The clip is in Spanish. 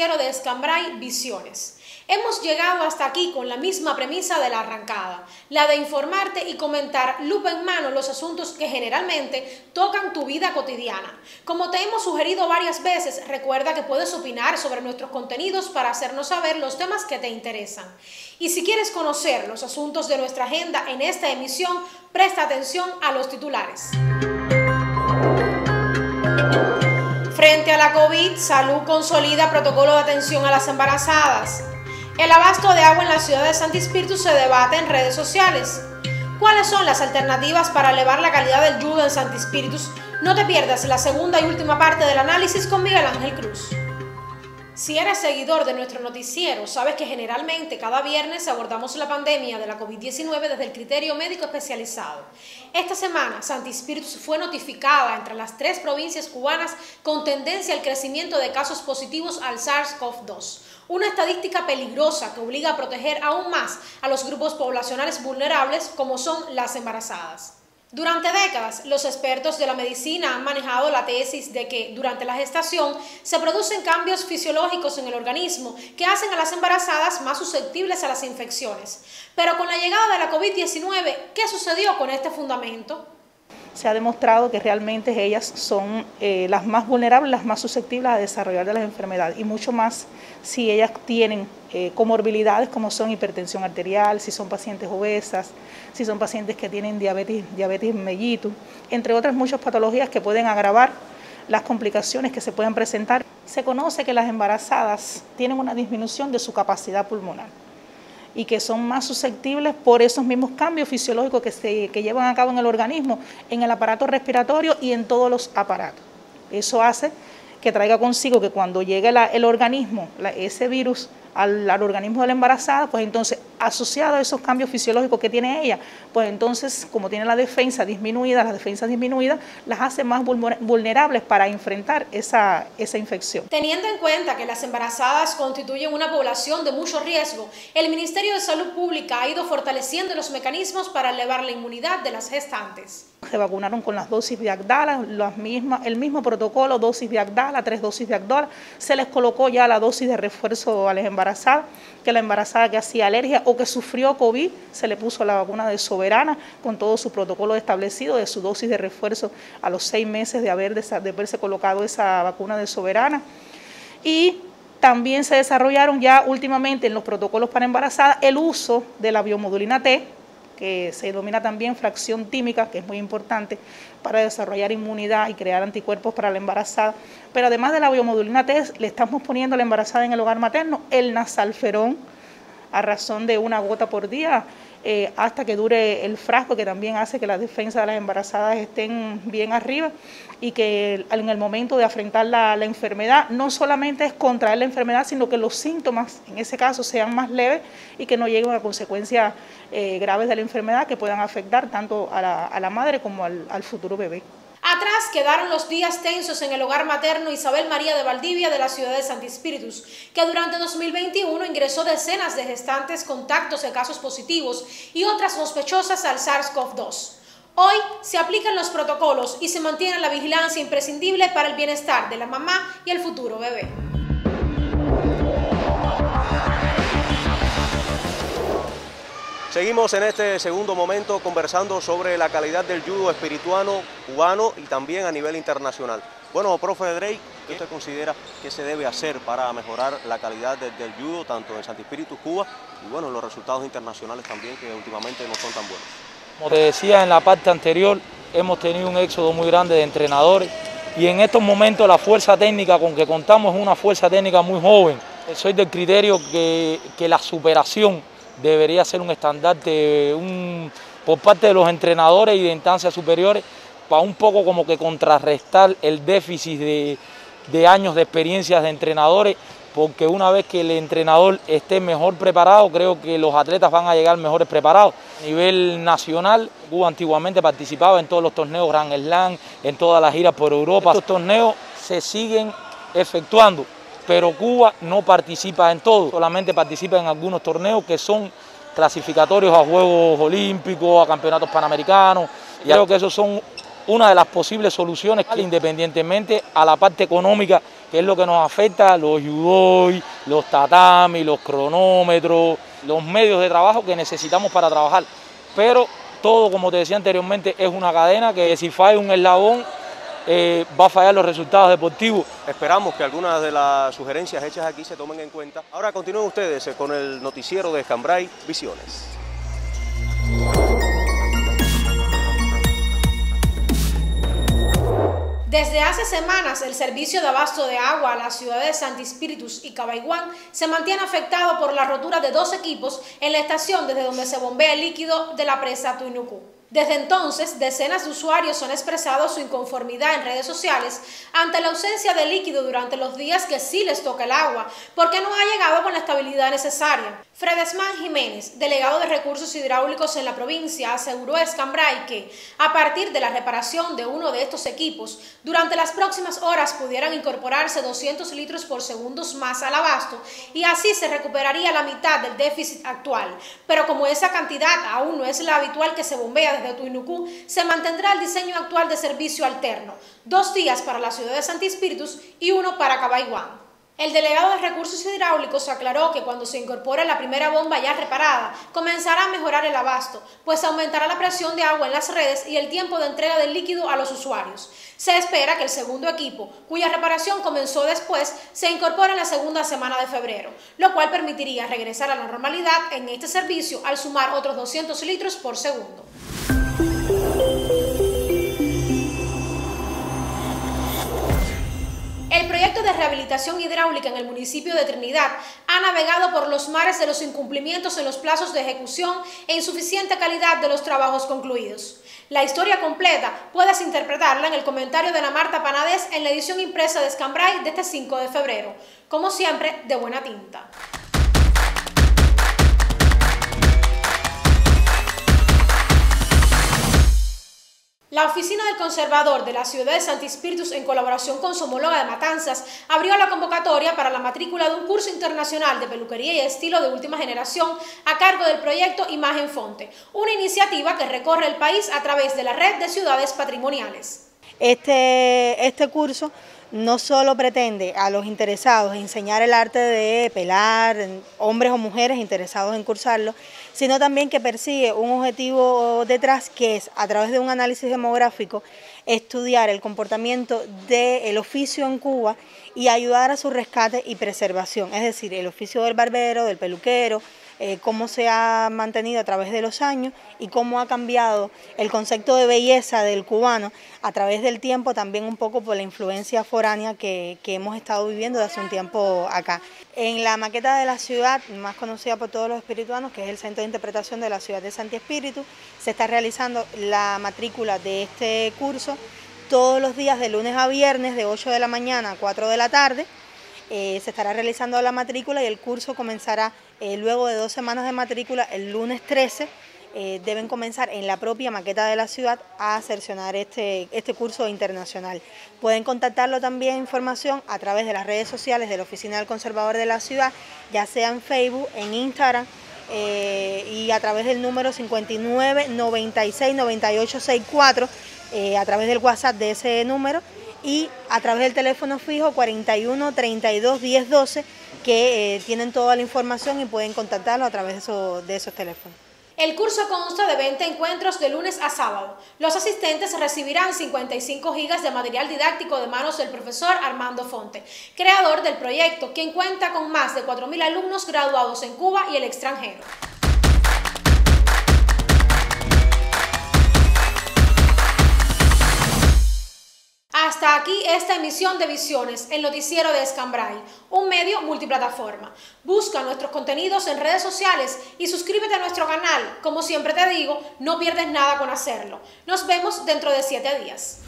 de Escambray Visiones. Hemos llegado hasta aquí con la misma premisa de la arrancada, la de informarte y comentar lupa en mano los asuntos que generalmente tocan tu vida cotidiana. Como te hemos sugerido varias veces, recuerda que puedes opinar sobre nuestros contenidos para hacernos saber los temas que te interesan. Y si quieres conocer los asuntos de nuestra agenda en esta emisión, presta atención a los titulares. Frente a la COVID, Salud consolida protocolo de atención a las embarazadas. El abasto de agua en la ciudad de Santi Espíritu se debate en redes sociales. ¿Cuáles son las alternativas para elevar la calidad del judo en Santi Espíritus? No te pierdas la segunda y última parte del análisis con Miguel Ángel Cruz. Si eres seguidor de nuestro noticiero, sabes que generalmente cada viernes abordamos la pandemia de la COVID-19 desde el criterio médico especializado. Esta semana, Santi Spiritus fue notificada entre las tres provincias cubanas con tendencia al crecimiento de casos positivos al SARS-CoV-2, una estadística peligrosa que obliga a proteger aún más a los grupos poblacionales vulnerables como son las embarazadas. Durante décadas, los expertos de la medicina han manejado la tesis de que durante la gestación se producen cambios fisiológicos en el organismo que hacen a las embarazadas más susceptibles a las infecciones. Pero con la llegada de la COVID-19, ¿qué sucedió con este fundamento? Se ha demostrado que realmente ellas son eh, las más vulnerables, las más susceptibles a desarrollar de las enfermedades y mucho más si ellas tienen eh, comorbilidades como son hipertensión arterial, si son pacientes obesas, si son pacientes que tienen diabetes, diabetes mellitus, entre otras muchas patologías que pueden agravar las complicaciones que se pueden presentar. Se conoce que las embarazadas tienen una disminución de su capacidad pulmonar y que son más susceptibles por esos mismos cambios fisiológicos que se que llevan a cabo en el organismo, en el aparato respiratorio y en todos los aparatos. Eso hace que traiga consigo que cuando llegue el organismo, ese virus al, organismo de la embarazada, pues entonces asociado a esos cambios fisiológicos que tiene ella, pues entonces como tiene la defensa disminuida, las defensas disminuidas, las hace más vulnerables para enfrentar esa, esa infección. Teniendo en cuenta que las embarazadas constituyen una población de mucho riesgo, el Ministerio de Salud Pública ha ido fortaleciendo los mecanismos para elevar la inmunidad de las gestantes. Se vacunaron con las dosis de Agdala, las mismas, el mismo protocolo, dosis de Agdala, tres dosis de Agdala, se les colocó ya la dosis de refuerzo a las embarazadas, que la embarazada que hacía alergia o que sufrió COVID, se le puso la vacuna de Soberana con todo su protocolo establecido de su dosis de refuerzo a los seis meses de, haber, de haberse colocado esa vacuna de Soberana. Y también se desarrollaron ya últimamente en los protocolos para embarazadas el uso de la biomodulina T, que se denomina también fracción tímica, que es muy importante para desarrollar inmunidad y crear anticuerpos para la embarazada. Pero además de la biomodulina T, le estamos poniendo a la embarazada en el hogar materno el nasalferón a razón de una gota por día eh, hasta que dure el frasco, que también hace que las defensas de las embarazadas estén bien arriba y que en el momento de afrontar la, enfermedad no solamente es contraer la enfermedad, sino que los síntomas en ese caso sean más leves y que no lleguen a consecuencias eh, graves de la enfermedad que puedan afectar tanto a la, madre como al futuro bebé. Atrás quedaron los días tensos en el hogar materno Isabel María de Valdivia de la ciudad de Santi Espíritus, que durante 2021 ingresó decenas de gestantes contactos de casos positivos y otras sospechosas al SARS-CoV-2. Hoy se aplican los protocolos y se mantiene la vigilancia imprescindible para el bienestar de la mamá y el futuro bebé. Seguimos en este segundo momento conversando sobre la calidad del judo espirituano cubano y también a nivel internacional. Bueno, profe Drake, ¿qué usted considera que se debe hacer para mejorar la calidad del judo tanto en Santi Espíritu, Cuba y bueno, los resultados internacionales también que últimamente no son tan buenos? Como te decía en la parte anterior, hemos tenido un éxodo muy grande de entrenadores y en estos momentos la fuerza técnica con que contamos es una fuerza técnica muy joven. Soy del criterio que, que la superación debería ser un estandarte un, por parte de los entrenadores y de instancias superiores para un poco como que contrarrestar el déficit de, de años de experiencias de entrenadores, porque una vez que el entrenador esté mejor preparado, creo que los atletas van a llegar mejores preparados. A nivel nacional, Cuba antiguamente participaba en todos los torneos Grand Slam, en todas las giras por Europa. Estos torneos se siguen efectuando pero Cuba no participa en todo, solamente participa en algunos torneos que son clasificatorios a Juegos Olímpicos, a Campeonatos Panamericanos, y creo que esos son una de las posibles soluciones, independientemente a la parte económica que es lo que nos afecta, los yudoy, los tatami, los cronómetros, los medios de trabajo que necesitamos para trabajar. Pero todo, como te decía anteriormente, es una cadena que si falla un eslabón eh, va a fallar los resultados deportivos. Esperamos que algunas de las sugerencias hechas aquí se tomen en cuenta. Ahora continúen ustedes eh, con el noticiero de Escambray Visiones. Desde hace semanas, el servicio de abasto de agua a las ciudades de Santi Espíritus y Cabaiguán se mantiene afectado por la rotura de dos equipos en la estación desde donde se bombea el líquido de la presa Tuinucú. Desde entonces, decenas de usuarios han expresado su inconformidad en redes sociales ante la ausencia de líquido durante los días que sí les toca el agua, porque no ha llegado con la estabilidad necesaria. Fredesman Jiménez, delegado de recursos hidráulicos en la provincia, aseguró a Escambray que, a partir de la reparación de uno de estos equipos, durante las próximas horas pudieran incorporarse 200 litros por segundo más al abasto y así se recuperaría la mitad del déficit actual. Pero como esa cantidad aún no es la habitual que se bombea de Tuinucú, se mantendrá el diseño actual de servicio alterno, dos días para la ciudad de Santi Espíritus y uno para Cabaiguán. El delegado de Recursos Hidráulicos aclaró que cuando se incorpore la primera bomba ya reparada, comenzará a mejorar el abasto, pues aumentará la presión de agua en las redes y el tiempo de entrega del líquido a los usuarios. Se espera que el segundo equipo, cuya reparación comenzó después, se incorpore en la segunda semana de febrero, lo cual permitiría regresar a la normalidad en este servicio al sumar otros 200 litros por segundo. El proyecto de rehabilitación hidráulica en el municipio de Trinidad ha navegado por los mares de los incumplimientos en los plazos de ejecución e insuficiente calidad de los trabajos concluidos. La historia completa puedes interpretarla en el comentario de Ana Marta Panadés en la edición impresa de Escambray de este 5 de febrero. Como siempre, de buena tinta. La oficina del conservador de la ciudad de Santi Espíritus, en colaboración con su de Matanzas, abrió la convocatoria para la matrícula de un curso internacional de peluquería y estilo de última generación a cargo del proyecto Imagen Fonte, una iniciativa que recorre el país a través de la red de ciudades patrimoniales. Este, este curso no solo pretende a los interesados enseñar el arte de pelar, hombres o mujeres interesados en cursarlo, sino también que persigue un objetivo detrás que es, a través de un análisis demográfico, estudiar el comportamiento del oficio en Cuba y ayudar a su rescate y preservación, es decir, el oficio del barbero, del peluquero, eh, cómo se ha mantenido a través de los años y cómo ha cambiado el concepto de belleza del cubano a través del tiempo, también un poco por la influencia foránea que, hemos estado viviendo desde hace un tiempo acá. En la maqueta de la ciudad, más conocida por todos los espirituanos, que es el Centro de Interpretación de la Ciudad de Santi Espíritu, se está realizando la matrícula de este curso todos los días de lunes a viernes de 8 de la mañana a 4 de la tarde. Eh, se estará realizando la matrícula y el curso comenzará eh, luego de dos semanas de matrícula el lunes 13. Eh, deben comenzar en la propia maqueta de la ciudad a seleccionar este, este curso internacional. Pueden contactarlo también información a través de las redes sociales de la Oficina del Conservador de la Ciudad, ya sea en Facebook, en Instagram y a través del número 59 96 98 64, a través del WhatsApp de ese número y a través del teléfono fijo 41 32 10 12 que eh, tienen toda la información y pueden contactarlo a través de, de esos teléfonos. El curso consta de 20 encuentros de lunes a sábado. Los asistentes recibirán 55 gigas de material didáctico de manos del profesor Armando Fonte, creador del proyecto, quien cuenta con más de 4.000 alumnos graduados en Cuba y el extranjero. Hasta aquí esta emisión de Visiones, el noticiero de Escambray, un medio multiplataforma. Busca nuestros contenidos en redes sociales y suscríbete a nuestro canal. Como siempre te digo, no pierdes nada con hacerlo. Nos vemos dentro de siete días.